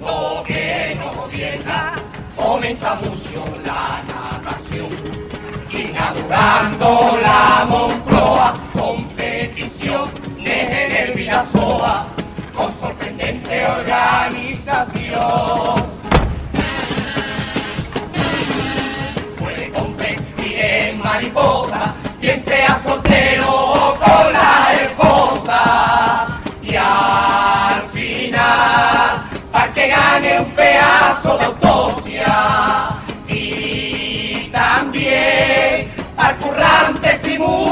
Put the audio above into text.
lo que nos gobierna, fomentamos la narración, inaugurando la Moncloa, competición en el Vidasoa, con sorprendente organización. Puede competir en Mariposa. people.